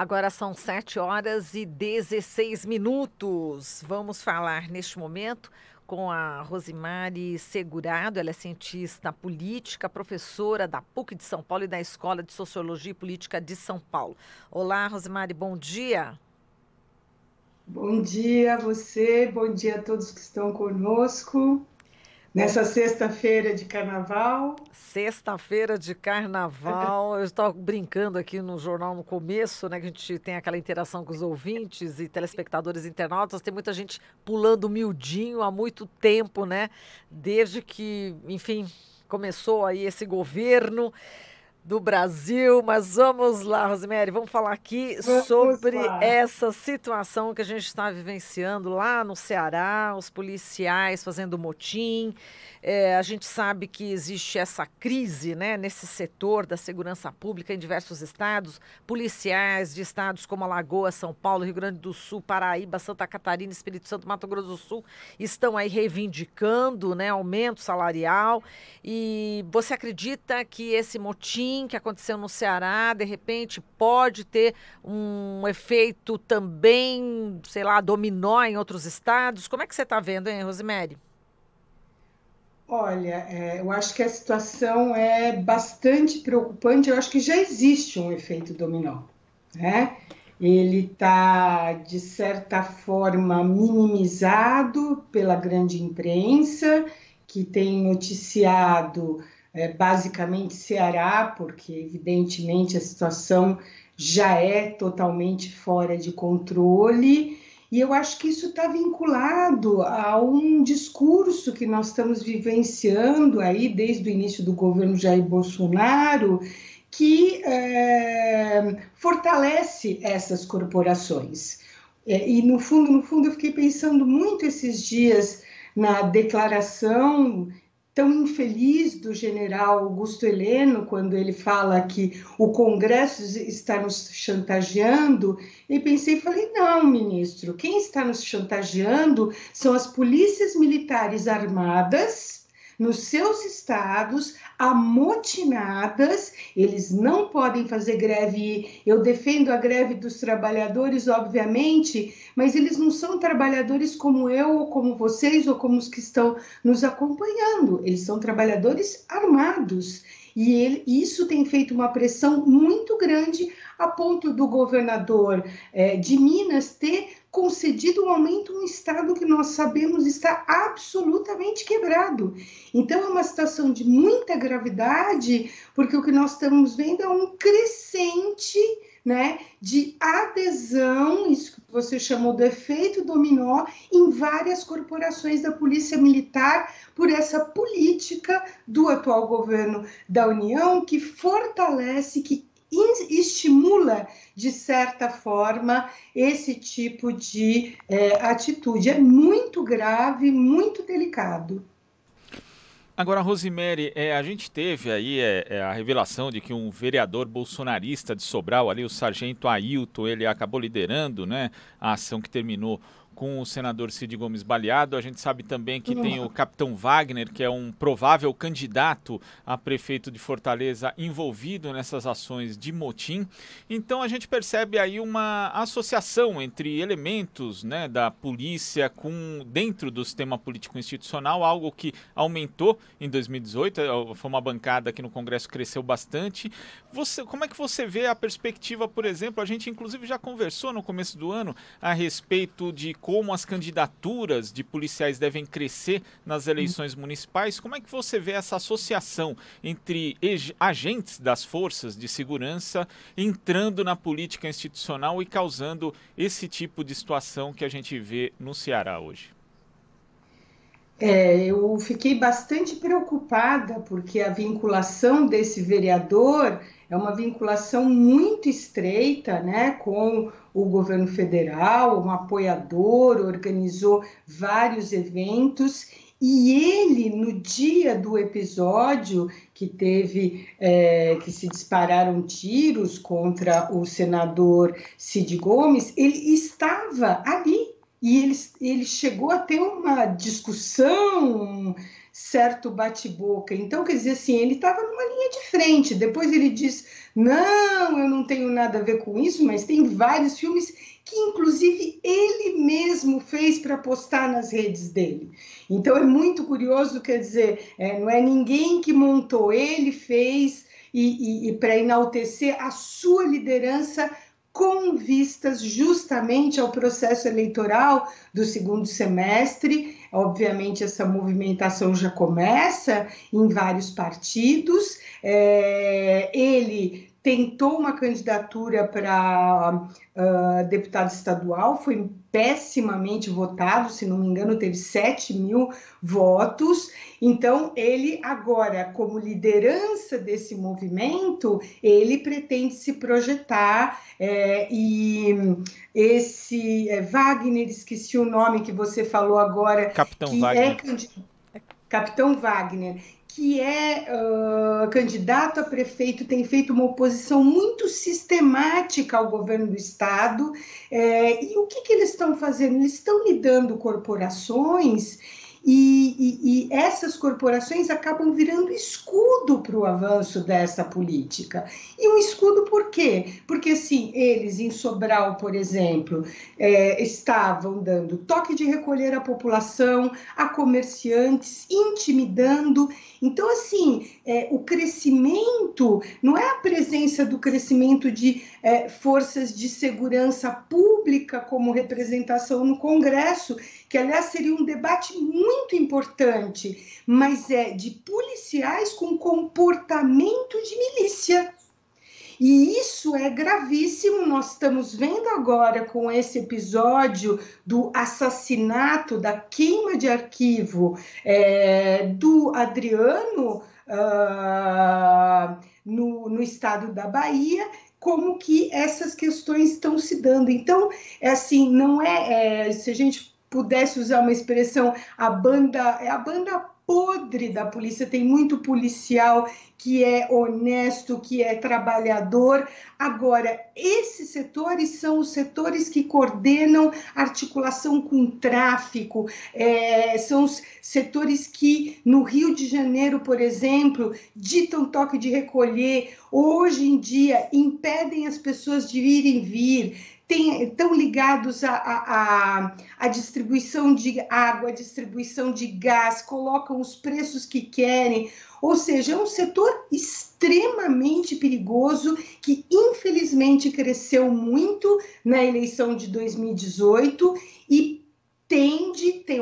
Agora são 7 horas e 16 minutos. Vamos falar neste momento com a Rosimari Segurado, ela é cientista política, professora da PUC de São Paulo e da Escola de Sociologia e Política de São Paulo. Olá, Rosimari, bom dia. Bom dia a você, bom dia a todos que estão conosco. Nessa sexta-feira de carnaval. Sexta-feira de carnaval. Eu estou brincando aqui no jornal no começo, né? Que a gente tem aquela interação com os ouvintes e telespectadores internautas. Tem muita gente pulando miudinho há muito tempo, né? Desde que, enfim, começou aí esse governo do Brasil, mas vamos lá, Rosemary, vamos falar aqui vamos sobre lá. essa situação que a gente está vivenciando lá no Ceará, os policiais fazendo motim. É, a gente sabe que existe essa crise né, nesse setor da segurança pública em diversos estados. Policiais de estados como Alagoas, São Paulo, Rio Grande do Sul, Paraíba, Santa Catarina, Espírito Santo, Mato Grosso do Sul estão aí reivindicando né, aumento salarial. E você acredita que esse motim que aconteceu no Ceará, de repente, pode ter um efeito também, sei lá, dominó em outros estados? Como é que você está vendo, hein, Rosemary? Olha, é, eu acho que a situação é bastante preocupante. Eu acho que já existe um efeito dominó, né? Ele está, de certa forma, minimizado pela grande imprensa, que tem noticiado é, basicamente Ceará, porque, evidentemente, a situação já é totalmente fora de controle e eu acho que isso está vinculado a um discurso que nós estamos vivenciando aí desde o início do governo Jair Bolsonaro, que é, fortalece essas corporações. É, e no fundo, no fundo, eu fiquei pensando muito esses dias na declaração tão infeliz do general Augusto Heleno, quando ele fala que o Congresso está nos chantageando, e pensei, falei, não, ministro, quem está nos chantageando são as polícias militares armadas nos seus estados, amotinadas, eles não podem fazer greve. Eu defendo a greve dos trabalhadores, obviamente, mas eles não são trabalhadores como eu, ou como vocês, ou como os que estão nos acompanhando. Eles são trabalhadores armados. E ele, isso tem feito uma pressão muito grande a ponto do governador é, de Minas ter concedido um aumento um estado que nós sabemos está absolutamente quebrado. Então é uma situação de muita gravidade, porque o que nós estamos vendo é um crescente né, de adesão, isso que você chamou do efeito dominó, em várias corporações da Polícia Militar por essa política do atual governo da União que fortalece, que estimula, de certa forma, esse tipo de é, atitude. É muito grave, muito delicado. Agora, Rosemary, é, a gente teve aí é, é, a revelação de que um vereador bolsonarista de Sobral, ali o sargento Ailton, ele acabou liderando né, a ação que terminou com o senador Cid Gomes baleado. A gente sabe também que tem o capitão Wagner, que é um provável candidato a prefeito de Fortaleza envolvido nessas ações de motim. Então a gente percebe aí uma associação entre elementos né, da polícia com dentro do sistema político institucional, algo que aumentou em 2018. É, foi uma bancada que no Congresso cresceu bastante. Você, como é que você vê a perspectiva, por exemplo? A gente inclusive já conversou no começo do ano a respeito de como as candidaturas de policiais devem crescer nas eleições municipais. Como é que você vê essa associação entre agentes das forças de segurança entrando na política institucional e causando esse tipo de situação que a gente vê no Ceará hoje? É, eu fiquei bastante preocupada porque a vinculação desse vereador é uma vinculação muito estreita né, com o governo federal, um apoiador, organizou vários eventos. E ele, no dia do episódio que teve, é, que se dispararam tiros contra o senador Cid Gomes, ele estava ali e ele, ele chegou a ter uma discussão certo bate-boca. Então, quer dizer assim, ele estava numa linha de frente. Depois ele diz: não, eu não tenho nada a ver com isso, mas tem vários filmes que, inclusive, ele mesmo fez para postar nas redes dele. Então, é muito curioso, quer dizer, é, não é ninguém que montou, ele fez. E, e, e para enaltecer a sua liderança com vistas justamente ao processo eleitoral do segundo semestre. Obviamente, essa movimentação já começa em vários partidos. É, ele tentou uma candidatura para uh, deputado estadual, foi pessimamente votado, se não me engano, teve 7 mil votos. Então, ele agora, como liderança desse movimento, ele pretende se projetar é, e esse é, Wagner, esqueci o nome que você falou agora. Capitão que Wagner. É, Capitão Wagner, que é uh, candidato a prefeito, tem feito uma oposição muito sistemática ao governo do estado. É, e o que, que eles estão fazendo? Eles estão lidando corporações e, e, essas corporações acabam virando escudo para o avanço dessa política. E um escudo por quê? Porque, assim, eles em Sobral, por exemplo, é, estavam dando toque de recolher à população, a comerciantes, intimidando. Então, assim, é, o crescimento não é a presença do crescimento de é, forças de segurança pública como representação no Congresso, que aliás seria um debate muito importante, mas é de policiais com comportamento de milícia. E isso é gravíssimo. Nós estamos vendo agora com esse episódio do assassinato, da queima de arquivo é, do Adriano uh, no, no estado da Bahia como que essas questões estão se dando. Então, é assim, não é, é se a gente pudesse usar uma expressão, a banda é a banda podre da polícia, tem muito policial que é honesto, que é trabalhador. Agora, esses setores são os setores que coordenam articulação com tráfico, é, são os setores que, no Rio de Janeiro, por exemplo, ditam toque de recolher, hoje em dia impedem as pessoas de irem vir tem, estão ligados à, à, à distribuição de água, distribuição de gás, colocam os preços que querem. Ou seja, é um setor extremamente perigoso que, infelizmente, cresceu muito na eleição de 2018 e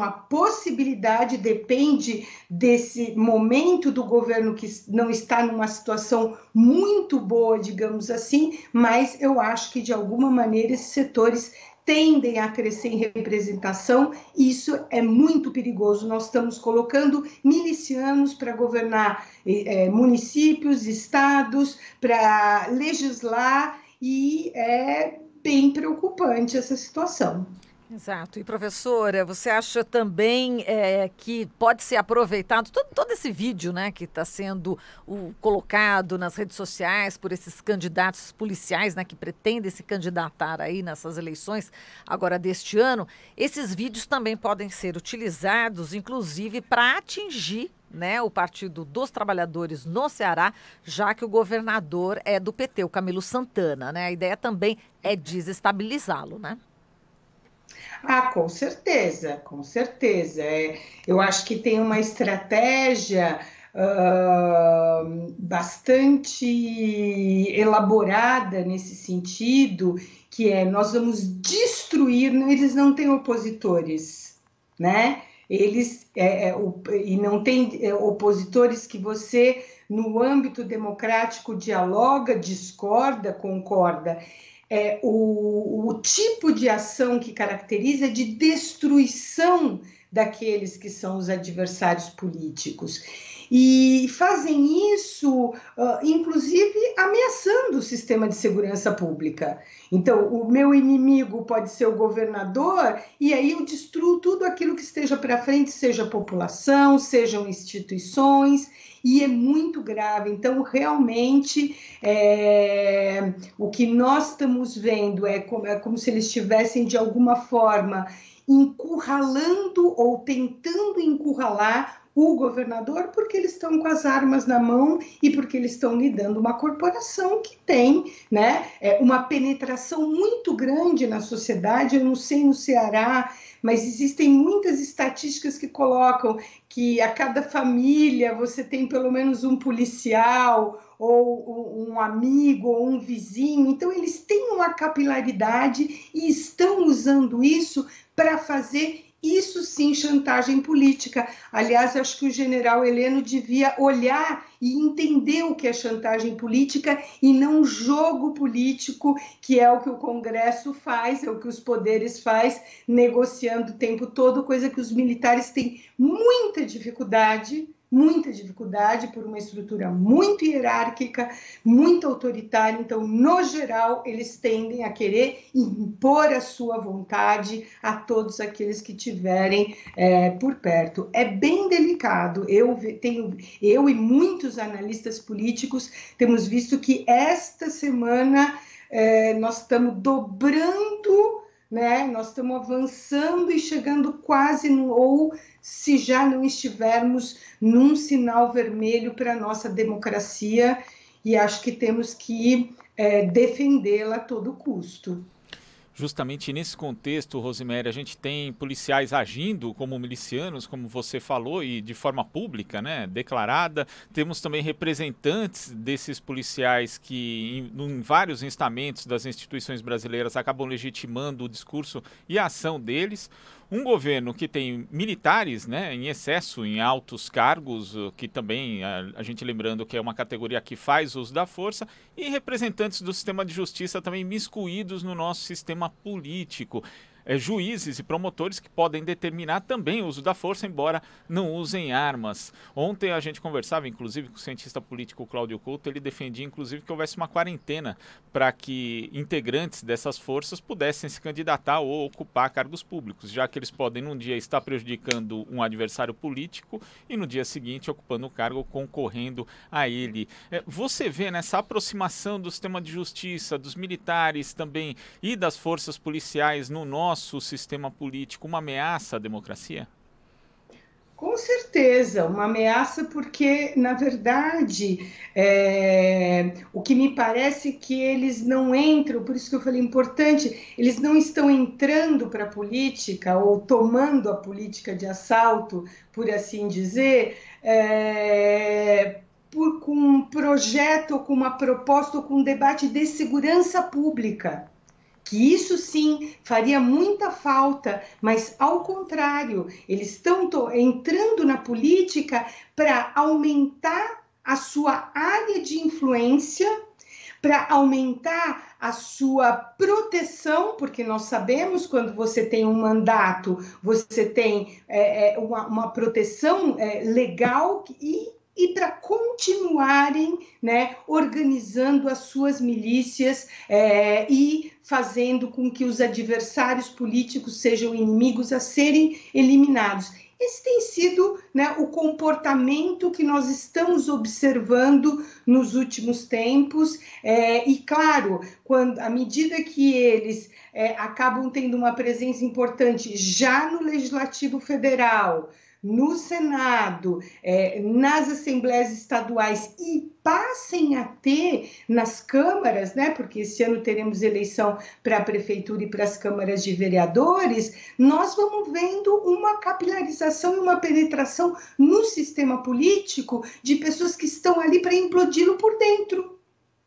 uma possibilidade, depende desse momento do governo que não está numa situação muito boa, digamos assim, mas eu acho que de alguma maneira esses setores tendem a crescer em representação, e isso é muito perigoso. Nós estamos colocando milicianos para governar é, municípios, estados, para legislar, e é bem preocupante essa situação. Exato. E professora, você acha também é, que pode ser aproveitado todo, todo esse vídeo, né, que está sendo o, colocado nas redes sociais por esses candidatos policiais, né, que pretendem se candidatar aí nessas eleições agora deste ano? Esses vídeos também podem ser utilizados, inclusive, para atingir né, o Partido dos Trabalhadores no Ceará, já que o governador é do PT, o Camilo Santana, né? A ideia também é desestabilizá-lo, né? Ah, com certeza, com certeza. É, eu acho que tem uma estratégia uh, bastante elaborada nesse sentido, que é nós vamos destruir, eles não têm opositores, né? Eles é, é, o, e não tem é, opositores que você no âmbito democrático dialoga, discorda, concorda é, o, o tipo de ação que caracteriza de destruição daqueles que são os adversários políticos. E fazem isso, uh, inclusive, ameaçando o sistema de segurança pública. Então, o meu inimigo pode ser o governador, e aí eu destruo tudo aquilo que esteja para frente, seja população, sejam instituições, e é muito grave. Então, realmente, é, o que nós estamos vendo é como, é como se eles estivessem, de alguma forma, encurralando ou tentando encurralar o governador porque eles estão com as armas na mão e porque eles estão lidando uma corporação que tem né, é, uma penetração muito grande na sociedade. Eu não sei no Ceará, mas existem muitas estatísticas que colocam que a cada família você tem pelo menos um policial ou um amigo ou um vizinho. Então eles têm uma capilaridade e estão usando isso para fazer isso sim, chantagem política. Aliás, acho que o general Heleno devia olhar e entender o que é chantagem política e não jogo político, que é o que o Congresso faz, é o que os poderes faz, negociando o tempo todo, coisa que os militares têm muita dificuldade muita dificuldade por uma estrutura muito hierárquica, muito autoritária. Então, no geral, eles tendem a querer impor a sua vontade a todos aqueles que tiverem é, por perto. É bem delicado. Eu tenho, eu e muitos analistas políticos temos visto que esta semana é, nós estamos dobrando né? Nós estamos avançando e chegando quase no ou se já não estivermos num sinal vermelho para a nossa democracia e acho que temos que é, defendê-la a todo custo. Justamente nesse contexto, Rosemary, a gente tem policiais agindo como milicianos, como você falou, e de forma pública, né, declarada. Temos também representantes desses policiais que, em, em vários instamentos das instituições brasileiras, acabam legitimando o discurso e a ação deles um governo que tem militares né, em excesso, em altos cargos, que também, a, a, gente lembrando que é uma categoria que faz uso da força, e representantes do sistema de justiça também miscuídos no nosso sistema político é, juízes e promotores que podem determinar também o uso da força, embora não usem armas. Ontem a gente conversava, inclusive, com o cientista político Cláudio Couto, ele defendia, inclusive, que houvesse uma quarentena para que integrantes dessas forças pudessem se candidatar ou ocupar cargos públicos, já que eles podem, num dia, estar prejudicando um adversário político e no dia seguinte ocupando o cargo concorrendo a ele. É, você vê nessa aproximação do sistema de justiça, dos militares também e das forças policiais no nosso nosso sistema político uma ameaça à democracia? Com certeza, uma ameaça, porque, na verdade, é, o que me parece que eles não entram, por isso que eu falei importante, eles não estão entrando para a política ou tomando a política de assalto, por assim dizer, é, por, com um projeto, com uma proposta, com um debate de segurança pública que isso sim faria muita falta, mas ao contrário, eles estão entrando na política para aumentar a sua área de influência, para aumentar a sua proteção, porque nós sabemos quando você tem um mandato, você tem é, é uma, uma, proteção é, legal e e para continuarem né, organizando as suas milícias é, e fazendo com que os adversários políticos sejam inimigos a serem eliminados. Esse tem sido né, o comportamento que nós estamos observando nos últimos tempos, é, e claro, quando à medida que eles é, acabam tendo uma presença importante já no Legislativo Federal, no Senado, é, nas assembleias estaduais e passem a ter nas câmaras, né? Porque esse ano teremos eleição para a prefeitura e para as câmaras de vereadores, nós vamos vendo uma capilarização e uma penetração no sistema político de pessoas que estão ali para implodi-lo por dentro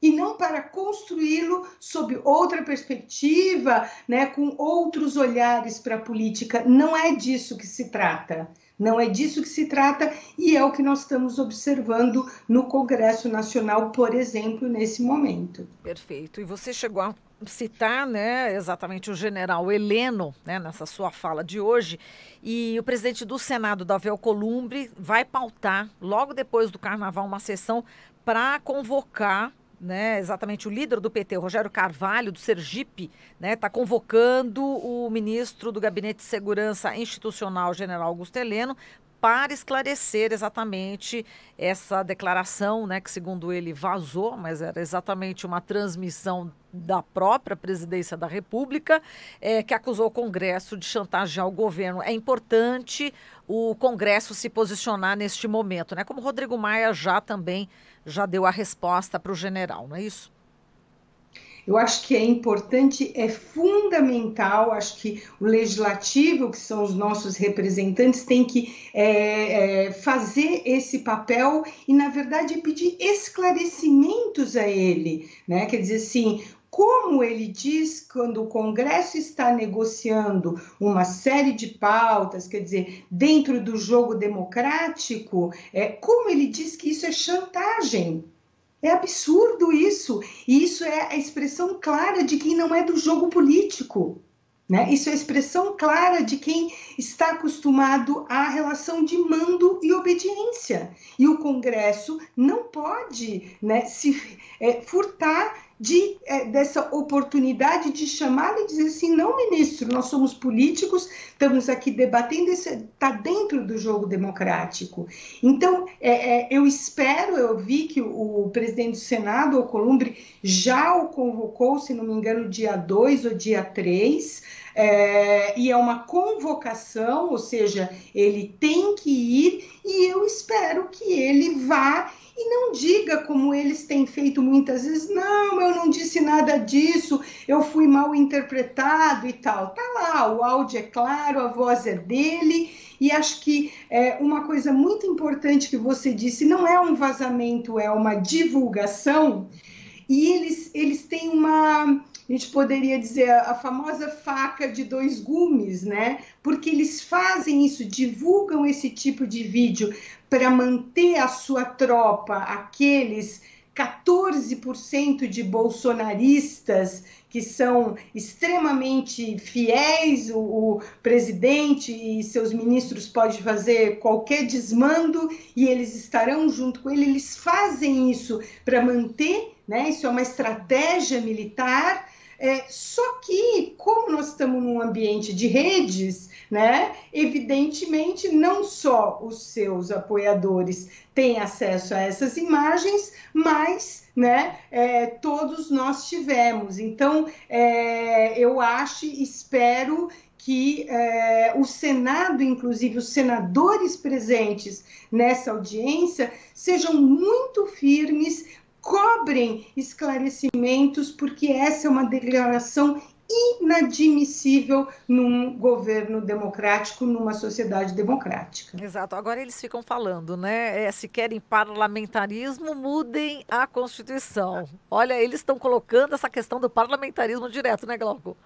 e não para construí-lo sob outra perspectiva, né, com outros olhares para a política. Não é disso que se trata. Não é disso que se trata e é o que nós estamos observando no Congresso Nacional, por exemplo, nesse momento. Perfeito. E você chegou a citar, né, exatamente o general Heleno, né, nessa sua fala de hoje, e o presidente do Senado, Davi Alcolumbre, vai pautar logo depois do Carnaval uma sessão para convocar né, exatamente o líder do PT, Rogério Carvalho, do Sergipe, está né, tá convocando o ministro do Gabinete de Segurança Institucional, general Augusto Heleno, para esclarecer exatamente essa declaração, né, que segundo ele vazou, mas era exatamente uma transmissão da própria presidência da República, é, que acusou o Congresso de chantagear o governo. É importante o Congresso se posicionar neste momento, né? Como Rodrigo Maia já também já deu a resposta para o general, não é isso? Eu acho que é importante, é fundamental, acho que o legislativo, que são os nossos representantes, tem que é, é, fazer esse papel e, na verdade, pedir esclarecimentos a ele, né? Quer dizer assim, como ele diz, quando o Congresso está negociando uma série de pautas, quer dizer, dentro do jogo democrático, é, como ele diz que isso é chantagem. É absurdo isso. E isso é a expressão clara de quem não é do jogo político. Né? Isso é a expressão clara de quem está acostumado à relação de mando e obediência. E o Congresso não pode né, se é, furtar de, é, dessa oportunidade de chamar e dizer assim: não, ministro, nós somos políticos, estamos aqui debatendo, está dentro do jogo democrático. Então, é, é, eu espero, eu vi que o, o presidente do Senado, o Columbre, já o convocou, se não me engano, dia 2 ou dia 3. É, e é uma convocação, ou seja, ele tem que ir e eu espero que ele vá e não diga como eles têm feito muitas vezes, não, eu não disse nada disso, eu fui mal interpretado e tal. Tá lá, o áudio é claro, a voz é dele, e acho que é, uma coisa muito importante que você disse, não é um vazamento, é uma divulgação, e eles, eles têm uma a gente poderia dizer a famosa faca de dois gumes, né? Porque eles fazem isso, divulgam esse tipo de vídeo para manter a sua tropa, aqueles 14% de bolsonaristas que são extremamente fiéis, o, o, presidente e seus ministros podem fazer qualquer desmando e eles estarão junto com ele. Eles fazem isso para manter, né? Isso é uma estratégia militar é, só que, como nós estamos num ambiente de redes, né, evidentemente, não só os seus apoiadores têm acesso a essas imagens, mas né, é, todos nós tivemos. Então, é, eu acho, espero que é, o Senado, inclusive os senadores presentes nessa audiência, sejam muito firmes cobrem esclarecimentos, porque essa é uma declaração inadmissível num governo democrático, numa sociedade democrática. Exato. Agora eles ficam falando, né? É, se querem parlamentarismo, mudem a Constituição. Olha, eles estão colocando essa questão do parlamentarismo direto, né, Glauco?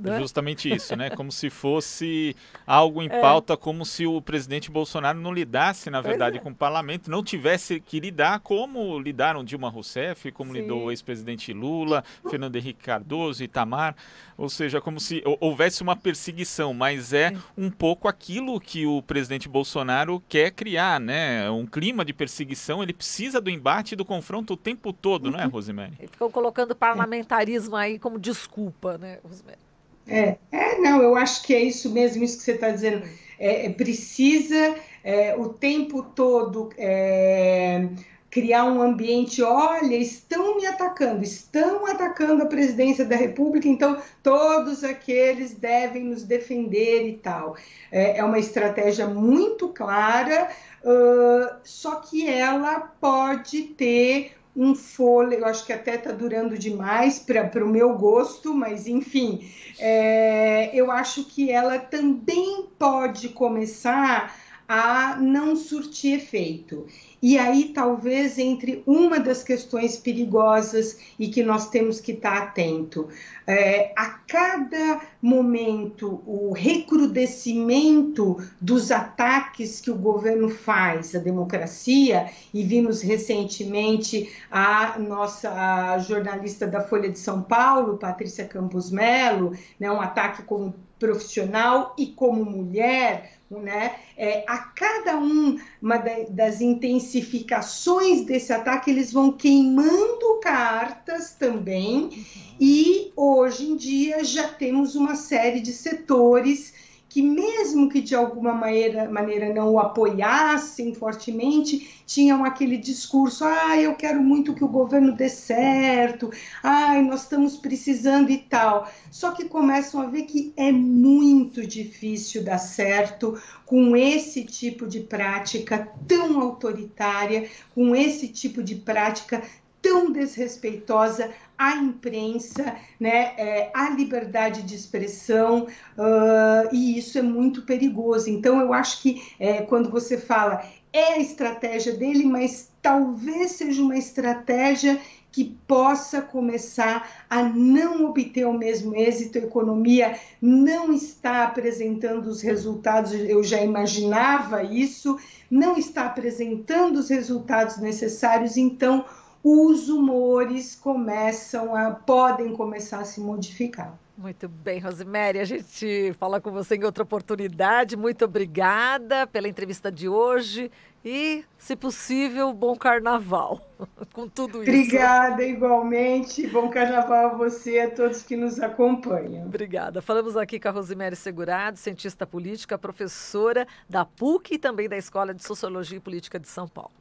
Né? Justamente isso, né? Como se fosse algo em é. pauta, como se o presidente Bolsonaro não lidasse, na verdade, é. com o parlamento, não tivesse que lidar como lidaram Dilma Rousseff, como Sim. lidou o ex-presidente Lula, Fernando Henrique Cardoso, Itamar, ou seja, como se houvesse uma perseguição, mas é um pouco aquilo que o presidente Bolsonaro quer criar, né? Um clima de perseguição, ele precisa do embate e do confronto o tempo todo, uhum. não é, uhum. Rosemary? Ele ficou colocando parlamentarismo aí como desculpa, né, Rosemary? É, é, não, eu acho que é isso mesmo, isso que você está dizendo. É, é precisa é, o tempo todo é, criar um ambiente, olha, estão me atacando, estão atacando a presidência da República, então todos aqueles devem nos defender e tal. É, é uma estratégia muito clara, uh, só que ela pode ter um fôlego, acho que até está durando demais para o meu gosto, mas enfim, é, eu acho que ela também pode começar a não surtir efeito. E aí, talvez, entre uma das questões perigosas e que nós temos que estar atento. É, a cada momento, o recrudescimento dos ataques que o governo faz à democracia, e vimos recentemente a nossa a jornalista da Folha de São Paulo, Patrícia Campos Melo, né, um ataque como profissional e como mulher, né? É, a cada um, uma das intensificações desse ataque, eles vão queimando cartas também, uhum. e hoje em dia já temos uma série de setores que mesmo que de alguma maneira, maneira não o apoiassem fortemente, tinham aquele discurso, ah, eu quero muito que o governo dê certo, ai, nós estamos precisando e tal. Só que começam a ver que é muito difícil dar certo com esse tipo de prática tão autoritária, com esse tipo de prática tão desrespeitosa à imprensa, né, é, à liberdade de expressão, uh, e isso é muito perigoso. Então, eu acho que é, quando você fala é a estratégia dele, mas talvez seja uma estratégia que possa começar a não obter o mesmo êxito, a economia não está apresentando os resultados, eu já imaginava isso, não está apresentando os resultados necessários, então os humores começam a podem começar a se modificar. Muito bem, Rosemary. A gente fala com você em outra oportunidade. Muito obrigada pela entrevista de hoje e, se possível, bom carnaval com tudo isso. Obrigada, igualmente. Bom carnaval a você e a todos que nos acompanham. Obrigada. Falamos aqui com a Rosemary Segurado, cientista política, professora da PUC e também da Escola de Sociologia e Política de São Paulo.